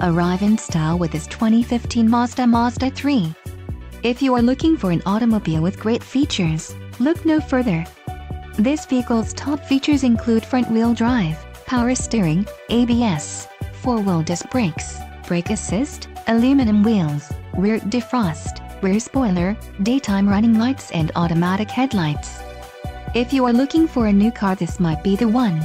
arrive in style with this 2015 Mazda Mazda 3. If you are looking for an automobile with great features, look no further. This vehicle's top features include front-wheel drive, power steering, ABS, four-wheel disc brakes, brake assist, aluminum wheels, rear defrost, rear spoiler, daytime running lights and automatic headlights. If you are looking for a new car this might be the one.